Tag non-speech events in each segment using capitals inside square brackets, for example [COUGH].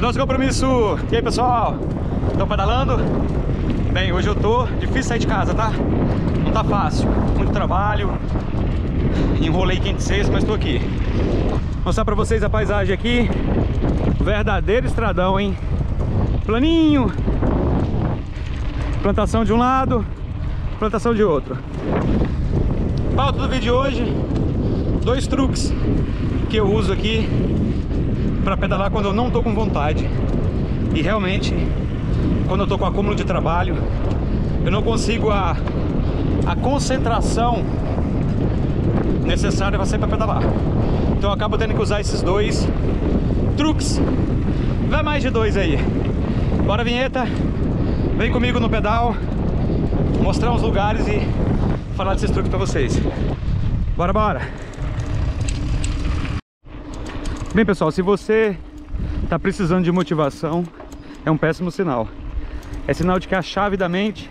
nosso compromisso. E aí, pessoal? Estão pedalando? Bem, hoje eu tô difícil sair de casa, tá? Não tá fácil. Muito trabalho. Enrolei quente sexta, mas tô aqui. Vou mostrar pra vocês a paisagem aqui. Verdadeiro estradão, hein? Planinho. Plantação de um lado, plantação de outro. Pauta do vídeo de hoje, dois truques que eu uso aqui para pedalar quando eu não tô com vontade. E realmente, quando eu tô com acúmulo de trabalho, eu não consigo a, a concentração necessária para para pedalar. Então eu acabo tendo que usar esses dois truques. Vai mais de dois aí. Bora vinheta. Vem comigo no pedal, mostrar uns lugares e falar desses truques para vocês. Bora, bora. Bem, pessoal, se você está precisando de motivação, é um péssimo sinal. É sinal de que a chave da mente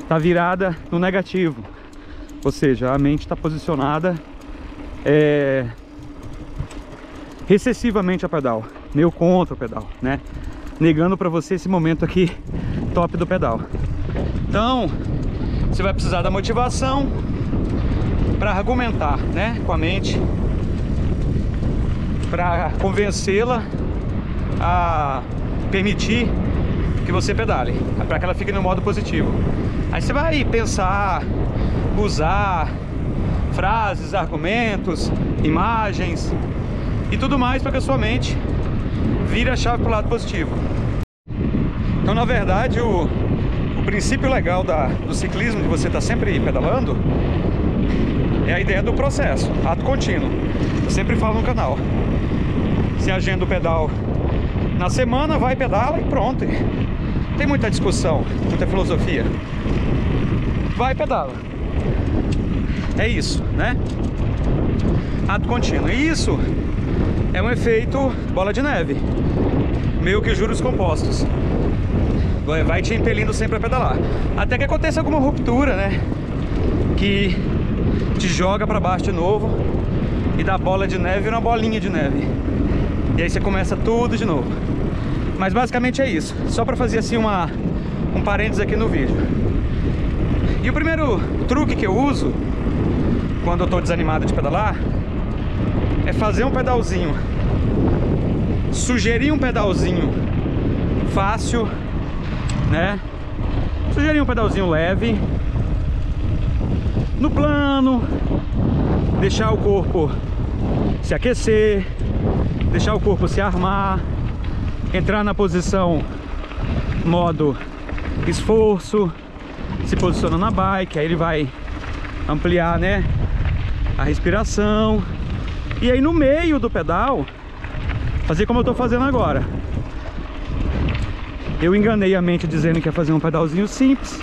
está virada no negativo. Ou seja, a mente está posicionada é, recessivamente a pedal, meio contra o pedal, né? Negando para você esse momento aqui top do pedal. Então, você vai precisar da motivação para argumentar, né, com a mente para convencê-la a permitir que você pedale, para que ela fique no modo positivo. Aí você vai pensar, usar frases, argumentos, imagens e tudo mais para que a sua mente vire a chave para o lado positivo. Então, na verdade, o, o princípio legal da, do ciclismo, de você estar tá sempre pedalando, é a ideia do processo, ato contínuo. Eu sempre falo no canal. Você agenda o pedal na semana, vai, pedala e pronto. Tem muita discussão, muita filosofia. Vai, pedala. É isso, né? Ato contínuo. E isso é um efeito bola de neve. Meio que juros compostos. Vai te impelindo sempre a pedalar. Até que aconteça alguma ruptura, né? Que te joga para baixo de novo e da bola de neve vira uma bolinha de neve. E aí você começa tudo de novo. Mas basicamente é isso. Só para fazer assim uma, um parênteses aqui no vídeo. E o primeiro truque que eu uso quando eu estou desanimado de pedalar é fazer um pedalzinho. Sugerir um pedalzinho fácil, né? Sugerir um pedalzinho leve no plano, deixar o corpo se aquecer, deixar o corpo se armar, entrar na posição modo esforço, se posiciona na bike, aí ele vai ampliar, né, a respiração. E aí no meio do pedal, fazer como eu tô fazendo agora. Eu enganei a mente dizendo que ia fazer um pedalzinho simples.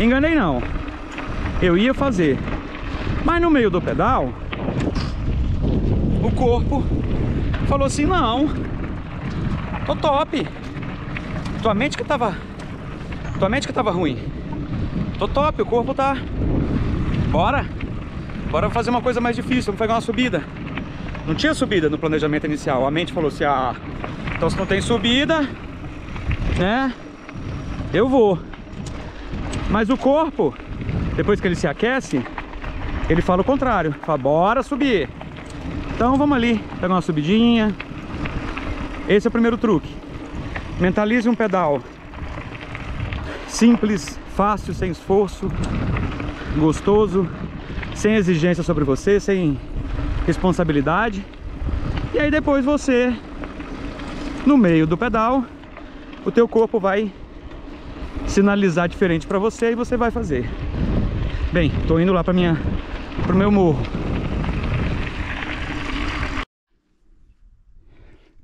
Enganei não eu ia fazer. Mas no meio do pedal, o corpo falou assim, não, tô top. Tua mente que tava, tua mente que tava ruim. Tô top, o corpo tá, bora. Bora fazer uma coisa mais difícil, vamos pegar uma subida. Não tinha subida no planejamento inicial. A mente falou assim, ah, então se não tem subida, né, eu vou. Mas o corpo depois que ele se aquece, ele fala o contrário. Fala, bora subir. Então vamos ali, pegar uma subidinha. Esse é o primeiro truque. Mentalize um pedal simples, fácil, sem esforço, gostoso, sem exigência sobre você, sem responsabilidade. E aí depois você, no meio do pedal, o teu corpo vai sinalizar diferente para você e você vai fazer. Bem, tô indo lá para minha pro meu morro.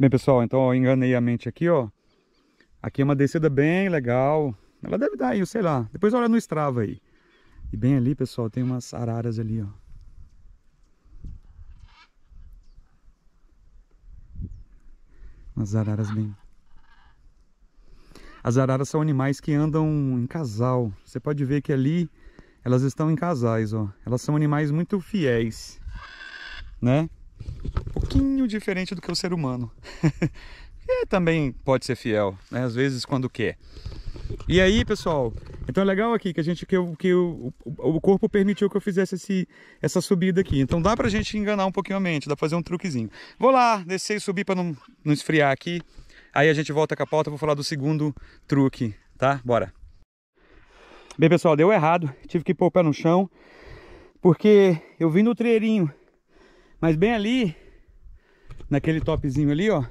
Bem, pessoal, então ó, enganei a mente aqui, ó. Aqui é uma descida bem legal. Ela deve dar aí, sei lá. Depois olha no Strava aí. E bem ali, pessoal, tem umas araras ali, ó. Umas araras bem... As araras são animais que andam em casal. Você pode ver que ali elas estão em casais, ó. Elas são animais muito fiéis, né? Pouquinho diferente do que o ser humano. que [LAUGHS] também pode ser fiel, né? Às vezes quando quer. E aí, pessoal, então é legal aqui que a gente que, eu, que eu, o corpo permitiu que eu fizesse esse, essa subida aqui. Então dá pra gente enganar um pouquinho a mente, dá pra fazer um truquezinho. Vou lá, descer e subir para não, não esfriar aqui. Aí a gente volta com a pauta, vou falar do segundo truque, tá? Bora. Bem, pessoal, deu errado. Tive que pôr o pé no chão, porque eu vim no treirinho. Mas bem ali, naquele topzinho ali, ó.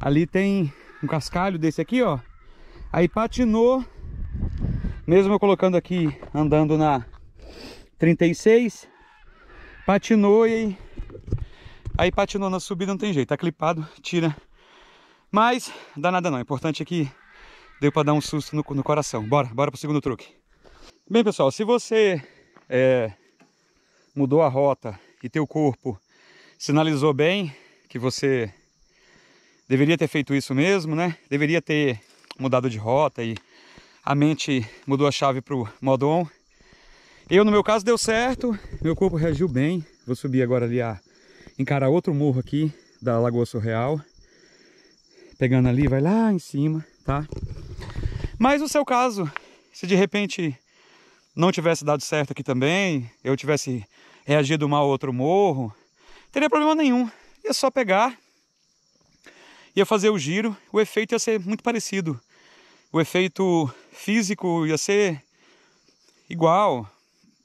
Ali tem um cascalho desse aqui, ó. Aí patinou, mesmo eu colocando aqui, andando na 36, patinou e aí patinou na subida, não tem jeito, tá clipado, tira. Mas dá nada não, o importante é que deu para dar um susto no, no, coração. Bora, bora pro segundo truque. Bem, pessoal, se você é, mudou a rota e teu corpo sinalizou bem que você deveria ter feito isso mesmo, né? Deveria ter mudado de rota e a mente mudou a chave para o modo on. Eu, no meu caso, deu certo, meu corpo reagiu bem. Vou subir agora ali a encarar outro morro aqui da Lagoa Surreal. Pegando ali, vai lá em cima, tá? Mas no seu caso, se de repente não tivesse dado certo aqui também, eu tivesse reagido mal a outro morro, teria problema nenhum. Ia só pegar, ia fazer o giro, o efeito ia ser muito parecido o efeito físico ia ser igual,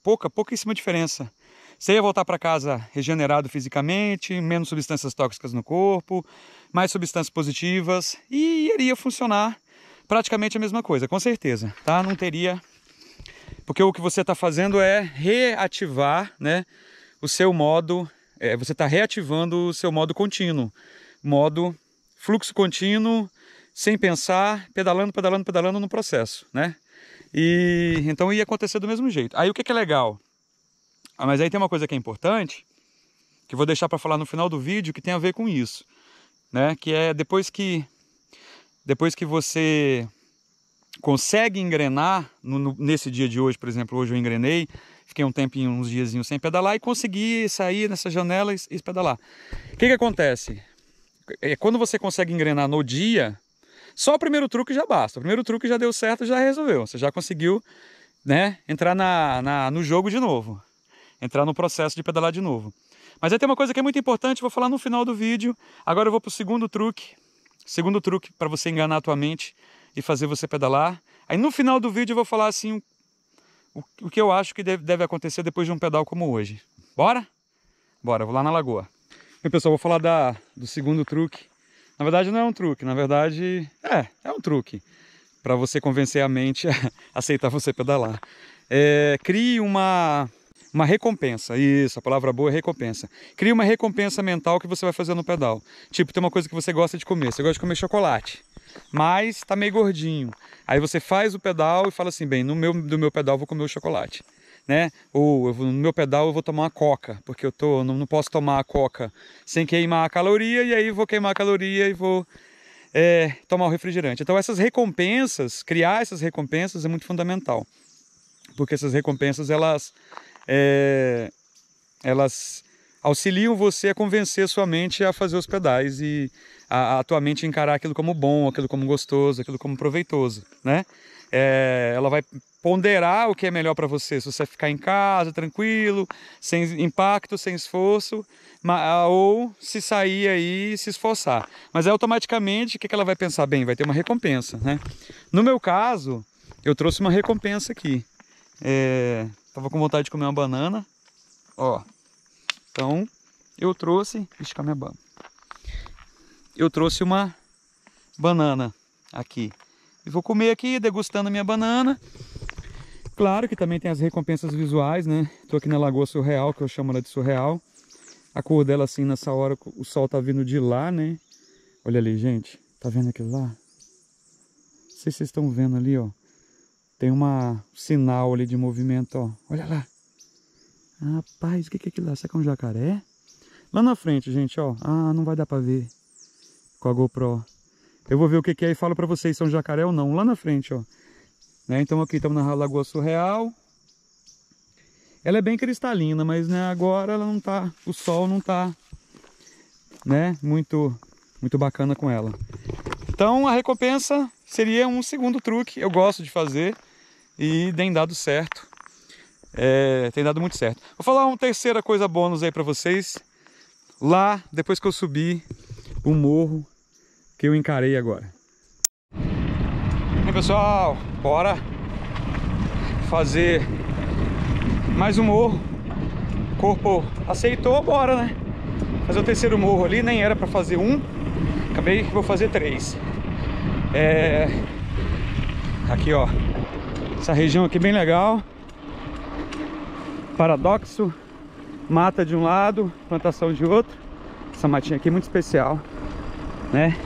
pouca, pouquíssima diferença. Você ia voltar para casa regenerado fisicamente, menos substâncias tóxicas no corpo, mais substâncias positivas e iria funcionar praticamente a mesma coisa, com certeza, tá? Não teria, porque o que você está fazendo é reativar, né, o seu modo, é, você está reativando o seu modo contínuo, modo fluxo contínuo sem pensar, pedalando, pedalando, pedalando no processo, né? E então ia acontecer do mesmo jeito. Aí o que, que é legal? Ah, mas aí tem uma coisa que é importante, que vou deixar para falar no final do vídeo, que tem a ver com isso, né? Que é depois que depois que você consegue engrenar no, no, nesse dia de hoje, por exemplo, hoje eu engrenei, fiquei um tempinho, uns diazinhos sem pedalar e consegui sair nessa janela e, e pedalar. O que que acontece? É, quando você consegue engrenar no dia, só o primeiro truque já basta. O primeiro truque já deu certo, já resolveu. Você já conseguiu né, entrar na, na, no jogo de novo. Entrar no processo de pedalar de novo. Mas aí tem uma coisa que é muito importante, vou falar no final do vídeo. Agora eu vou para o segundo truque. Segundo truque para você enganar a tua mente e fazer você pedalar. Aí no final do vídeo eu vou falar assim o, que eu acho que deve, deve acontecer depois de um pedal como hoje. Bora? Bora, vou lá na lagoa. Bem, pessoal, vou falar da, do segundo truque na verdade não é um truque, na verdade é, é um truque para você convencer a mente [LAUGHS] a aceitar você pedalar. É, crie uma, uma recompensa, isso, a palavra boa é recompensa. Crie uma recompensa mental que você vai fazer no pedal. Tipo, tem uma coisa que você gosta de comer, você gosta de comer chocolate, mas está meio gordinho. Aí você faz o pedal e fala assim, bem, no meu, do meu pedal vou comer o chocolate né? Ou no meu pedal eu vou tomar uma coca, porque eu tô, não, não posso tomar a coca sem queimar a caloria, e aí vou queimar a caloria e vou é, tomar o refrigerante. Então essas recompensas, criar essas recompensas é muito fundamental, porque essas recompensas elas, é, elas auxiliam você a convencer sua mente a fazer os pedais e a, a tua mente encarar aquilo como bom, aquilo como gostoso, aquilo como proveitoso, né? É, ela vai ponderar o que é melhor para você, se você ficar em casa, tranquilo, sem impacto, sem esforço, ou se sair aí e se esforçar. Mas é automaticamente, o que ela vai pensar? Bem, vai ter uma recompensa, né? No meu caso, eu trouxe uma recompensa aqui. É, tava com vontade de comer uma banana, ó. Então, eu trouxe, deixa eu minha banana. Eu trouxe uma banana aqui. E vou comer aqui, degustando minha banana. Claro que também tem as recompensas visuais, né? Tô aqui na Lagoa Surreal, que eu chamo ela de Surreal. A cor dela assim, nessa hora, o sol tá vindo de lá, né? Olha ali, gente. Tá vendo aquilo lá? Não sei se vocês estão vendo ali, ó. Tem uma sinal ali de movimento, ó. Olha lá. Rapaz, o que é aquilo lá? Será que é um jacaré? Lá na frente, gente, ó. Ah, não vai dar pra ver com a GoPro. Eu vou ver o que é e falo pra vocês se é um jacaré ou não. Lá na frente, ó. Né? Então aqui estamos na Lagoa Surreal. Ela é bem cristalina, mas né, agora ela não tá, o sol não tá né, muito muito bacana com ela. Então a recompensa seria um segundo truque, eu gosto de fazer e tem dado certo. É, tem dado muito certo. Vou falar uma terceira coisa bônus aí para vocês. Lá, depois que eu subi o morro que eu encarei agora. E pessoal, bora fazer mais um morro. O corpo aceitou, bora, né? Fazer o terceiro morro ali, nem era para fazer um. Acabei que vou fazer três. É... Aqui, ó. Essa região aqui bem legal. Paradoxo. Mata de um lado, plantação de outro. Essa matinha aqui é muito especial, né?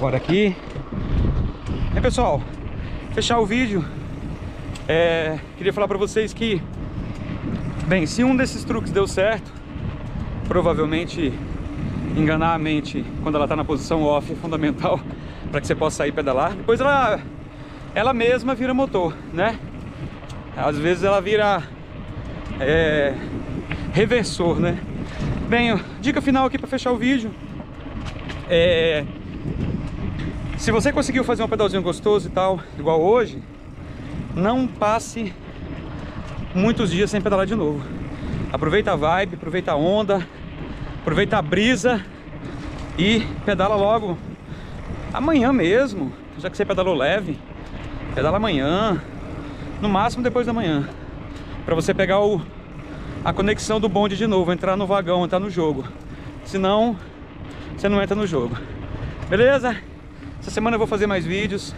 Bora aqui. E pessoal, fechar o vídeo. É... Queria falar pra vocês que... Bem, se um desses truques deu certo, provavelmente enganar a mente quando ela está na posição off é fundamental [LAUGHS] para que você possa sair pedalar. Depois ela, ela mesma vira motor, né? Às vezes ela vira é, reversor, né? Bem, dica final aqui para fechar o vídeo. É, se você conseguiu fazer um pedalzinho gostoso e tal, igual hoje, não passe muitos dias sem pedalar de novo. Aproveita a vibe, aproveita a onda, aproveita a brisa e pedala logo amanhã mesmo, já que você pedalou leve, pedala amanhã, no máximo depois da manhã, para você pegar o, a conexão do bonde de novo, entrar no vagão, entrar no jogo. Senão, você não entra no jogo. Beleza? Essa semana eu vou fazer mais vídeos,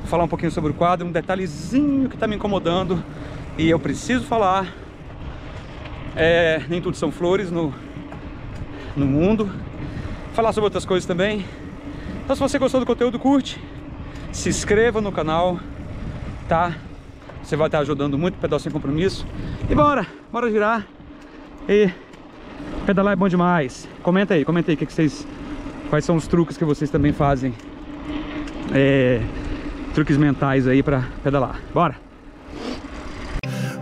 vou falar um pouquinho sobre o quadro, um detalhezinho que está me incomodando e eu preciso falar. É, nem tudo são flores no, no mundo. Falar sobre outras coisas também. Então se você gostou do conteúdo, curte, se inscreva no canal, tá? Você vai estar ajudando muito, pedal sem compromisso. E bora, bora girar. E pedalar é bom demais. Comenta aí, comenta aí que, que vocês, quais são os truques que vocês também fazem. É, truques mentais aí pra pedalar. Bora!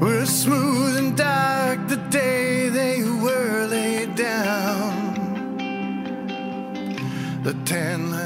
We're smooth and dark the day they were laid down. The ten